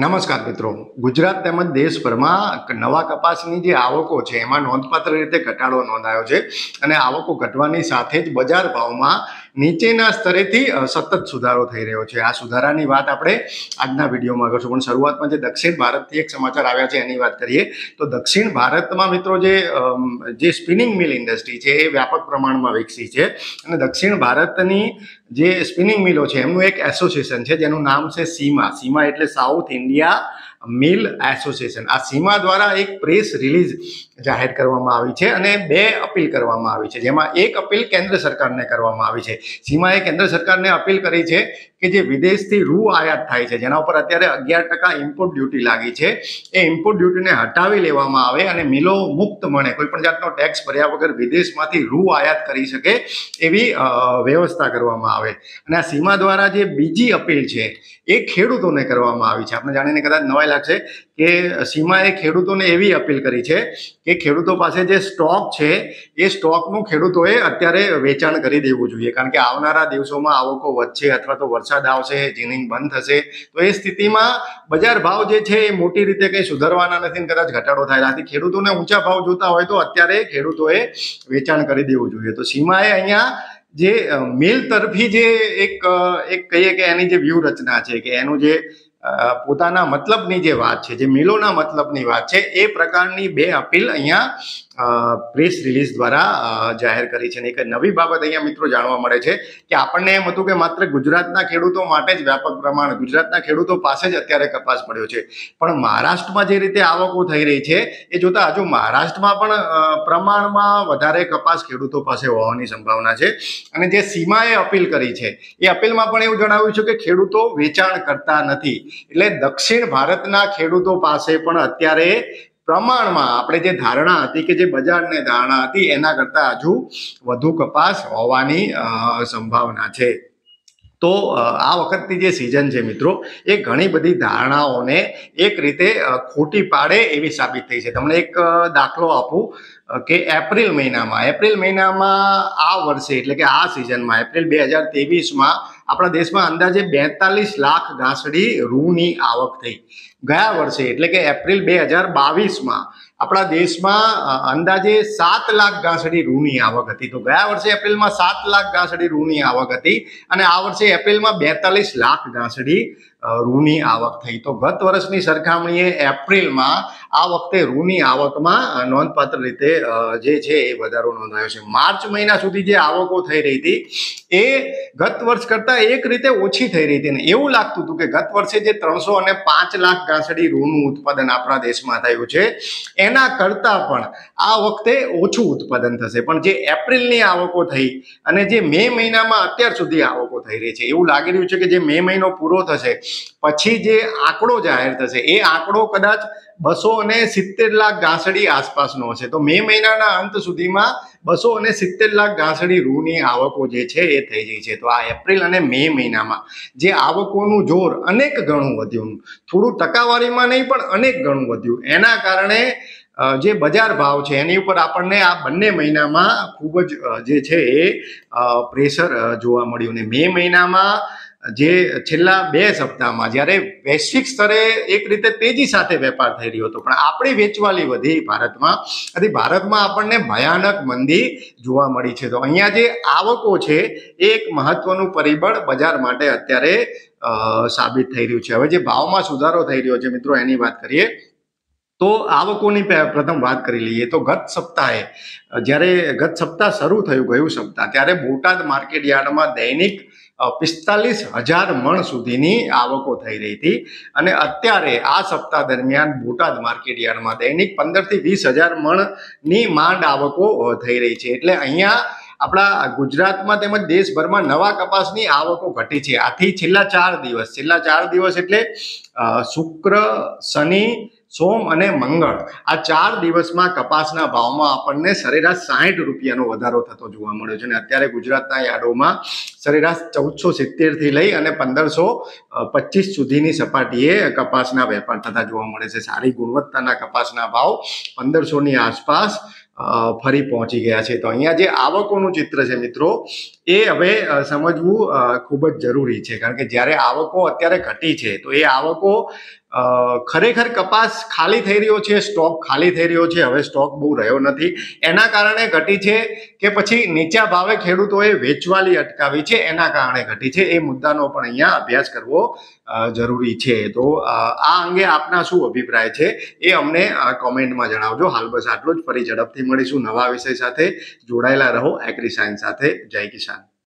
નમસ્કાર મિત્રો. ગુજરાત તેમજ દેશભરમાં નવા કપાસની જે આવકો છે, એમાં નોંધપાત્ર રીતે ઘટાડો નોંધાયો છે અને આવકો ઘટવાની સાથે જ બજાર ભાવમાં નીચેના સ્તરેથી સતત સુધારો થઈ રહ્યો છે. આ સુધારાની વાત આપણે આજના વિડીયોમાં કરશું પણ શરૂઆતમાં જે દક્ષિણ ભારતથી એક સમાચાર આવ્યા છે એની વાત કરીએ. તો દક્ષિણ ભારતમાં મિત્રો જે જે સ્પિનિંગ મિલ ઇન્ડસ્ટ્રી છે એ વ્યાપક પ્રમાણમાં વિકસી છે. અને દક્ષિણ ભારતની જે સ્પિનિંગ મિલો છે એમનું એક એસોસિએશન છે, જેનું નામ છે સીમા. સીમા એટલે સાઉથ ઇન્ડિયા મિલ એસોસિએશન. આ સીમા દ્વારા એક પ્રેસ રિલીઝ જાહેર કરવામાં આવી છે અને બે અપીલ કરવામાં આવી છે. જેમાં એક અપીલ કેન્દ્ર સરકારને કરવામાં આવી છે. સીમાએ કેન્દ્ર સરકારને અપીલ કરી છે કે જે વિદેશથી રૂ આયાત થાય છે, જેના ઉપર અત્યારે અગિયાર ટકા ઇમ્પોર્ટ ડ્યુટી લાગી છે. એ ઇમ્પોર્ટ ડ્યુટીને હટાવી લેવામાં આવે અને મિલો મુક્ત મળે. કોઈ પણ જાતનો ટેક્સ ભર્યા વગર વિદેશમાંથી રૂ આયાત કરી શકે એવી વ્યવસ્થા કરવામાં આવે. અને આ સીમા દ્વારા જે બીજી અપીલ છે, એ ખેડૂતોને કરવામાં આવી છે. આપણે જાણીને કદાચ નવાઈ લાગશે કે સીમાએ ખેડૂતોને એવી અપીલ કરી છે કે ખેડૂતો પાસે જે સ્ટોક છે, એ સ્ટોકનું ખેડૂતોએ અત્યારે વેચાણ કરી દેવું જોઈએ. કારણ કે આવનારા દિવસોમાં આવકો વધશે અથવા તો વરસાદ આવશે જીનિંગ બંધ થશે, તો એ સ્થિતિમાં બજાર ભાવ જે છે એ મોટી રીતે કંઈ સુધારવાના નથી કદાચ ઘટાડો થાય. આથી ખેડૂતોને ઊંચા ભાવ જોતા હોય તો અત્યારે ખેડૂતોએ વેચાણ કરી દેવું જોઈએ. તો સીમાએ અહીંયા જે મિલ તરફી જે એક એક કહીએ કે એની જે વ્યૂહરચના છે કે એનું જે પોતાના મતલબની જે વાત છે, જે મિલોના મતલબની વાત છે, એ પ્રકારની બે અપીલ અહીંયા પ્રેસ રિલીઝ દ્વારા જાહેર કરી છે અને એક નવી બાબત અહીંયા મિત્રો જાણવા મળે છે કે આપણને એમ હતું કે માત્ર ગુજરાતના ખેડૂતો માટે જ વ્યાપક પ્રમાણ, ગુજરાતના ખેડૂતો પાસે જ અત્યારે કપાસ પડ્યો છે. પણ મહારાષ્ટ્રમાં જે રીતે આવકો થઈ રહી છે, એ જોતા હજુ મહારાષ્ટ્રમાં પણ પ્રમાણમાં વધારે કપાસ ખેડૂતો પાસે હોવાની સંભાવના છે. અને જે સીમાએ અપીલ કરી છે, એ અપીલમાં પણ એવું જણાવ્યું છે કે ખેડૂતો વેચાણ કરતા નથી. એટલે દક્ષિણ ભારતના ખેડૂતો પાસે પણ અત્યારે પ્રમાણમાં આપણે જે ધારણા હતી કે જે બજારની ધારણા હતી, એના કરતાં હજુ વધુ કપાસ હોવાની સંભાવના છે. તો આ વખતની જે સિઝન છે મિત્રો, એ ઘણી બધી ધારણાઓને એક રીતે ખોટી પાડે એવી સાબિત થઈ છે. તમને એક દાખલો આપું કે એપ્રિલ મહિનામાં એપ્રિલ મહિનામાં આ વર્ષે, એટલે કે આ સિઝનમાં એપ્રિલ બે હજાર ત્રેવીસમાં આપણા દેશમાં અંદાજે બેતાલીસ લાખ ઘાસડી રૂની આવક થઈ. ગયા વર્ષે, એટલે કે એપ્રિલ બે હજાર બાવીસમાં, આપણા દેશમાં અંદાજે સાત લાખ ઘાસડી રૂની આવક હતી. તો ગયા વર્ષે એપ્રિલમાં સાત લાખ ઘાસડી રૂની આવક હતી અને આ વર્ષે એપ્રિલમાં બેતાલીસ લાખ ઘાસડી રૂની આવક થઈ. તો ગત વર્ષની સરખામણીએ એપ્રિલમાં આ વખતે રૂની આવકમાં નોંધપાત્ર રીતે જે છે એ વધારો નોંધાયો છે. માર્ચ મહિના સુધી જે આવકો થઈ રહી હતી, એ ગત વર્ષ કરતાં એક રીતે ઓછી થઈ રહી હતી. ને એવું લાગતું હતું કે ગત વર્ષે જે ત્રણસો અને પાંચ લાખ ઘાસડી રૂનું ઉત્પાદન આપણા દેશમાં થયું છે. એના કરતાં પણ આ વખતે ઓછું ઉત્પાદન થશે. પણ જે એપ્રિલની આવકો થઈ અને જે મે મહિનામાં અત્યાર સુધી આવકો થઈ રહી છે, એવું લાગી રહ્યું છે કે જે મે મહિનો પૂરો થશે, પછી જે આંકડો જાહેર થશે, એ આંકડો કદાચ બસો અને સિત્તેર લાખ ઘાસડી આસપાસનો હશે. તો મે મહિનાના અંત સુધીમાં બસો અને સિત્તેર લાખ ઘાસડી રૂની આવકો જે છે એ થઈ ગઈ છે. તો આ એપ્રિલ અને મે મહિનામાં જે આવકોનું જોર અનેક ગણું વધ્યું. થોડું ટકાવારીમાં નહીં, પણ અનેક ગણું વધ્યું. એના કારણે જે બજાર ભાવ છે, એની ઉપર આપણને આ બંને મહિનામાં ખૂબ જ જે છે એ પ્રેશર જોવા મળ્યું. ને મે મહિનામાં જે છેલ્લા બે સપ્તાહમાં જ્યારે વૈશ્વિક સ્તરે એક રીતે તેજી સાથે વેપાર થઈ રહ્યો હતો, પણ આપણી વેચવાલી વધી ભારતમાં. આથી ભારતમાં આપણને ભયાનક મંદી જોવા મળી છે. તો અહીંયા જે આવકો છે, એ એક મહત્વનું પરિબળ બજાર માટે અત્યારે સાબિત થઈ રહ્યું છે. હવે જે ભાવમાં સુધારો થઈ રહ્યો છે, મિત્રો, એની વાત કરીએ, તો આવકોની પ્રથમ વાત કરી લઈએ. તો ગત સપ્તાહે, જ્યારે ગત સપ્તાહ શરૂ થયું, ગયું સપ્તાહ, ત્યારે બોટાદ માર્કેટ યાર્ડમાં દૈનિક પિસ્તાલીસ હજાર મણ સુધીની આવકો થઈ રહી હતી અને અત્યારે આ સપ્તાહ દરમિયાન બોટાદ માર્કેટ યાર્ડમાં દૈનિક પંદરથી વીસ હજાર મણની માંડ આવકો થઈ રહી છે. એટલે અહીંયા આપણા ગુજરાતમાં તેમજ દેશભરમાં નવા કપાસની આવકો ઘટી છે. આથી છેલ્લા ચાર દિવસ, છેલ્લા ચાર દિવસ એટલે શુક્ર, શનિ સોમ અને મંગળ. આ ચાર દિવસમાં કપાસના ભાવમાં આપણને સરેરાશ સાહીઠ રૂપિયાનો વધારો થતો જોવા મળ્યો છે અને અત્યારે ગુજરાતના યાર્ડોમાં સરેરાશ ચૌદસો સિત્તેરથી લઈ અને પંદરસો પચીસ સુધીની સપાટીએ કપાસના વેપાર થતા જોવા મળે છે. સારી ગુણવત્તાના કપાસના ભાવ પંદરસોની આસપાસ ફરી પહોંચી ગયા છે. તો અહીંયા જે આવકોનું ચિત્ર છે મિત્રો, એ હવે સમજવું ખૂબ જ જરૂરી છે. કારણ કે જ્યારે આવકો અત્યારે ઘટી છે, તો એ આવકો ખરેખર કપાસ ખાલી થઈ રહ્યો છે, સ્ટોક ખાલી થઈ રહ્યો છે. હવે સ્ટોક બહુ રહ્યો નથી. એના કારણે ઘટી છે કે પછી નીચા ભાવે ખેડૂતોએ વેચવાલી અટકાવી છે. એના કારણે ઘટી છે. એ મુદ્દાનો પણ અહીંયા અભ્યાસ કરવો જરૂરી છે. તો આ અંગે આપના શું અભિપ્રાય છે એ અમને કોમેન્ટમાં જણાવજો. હાલ બસ આટલું જ. ફરી ઝડપથી મળીશું નવા વિષય સાથે. જોડાયેલા રહો એગ્રી સાયન્સ સાથે. જય કિસાન.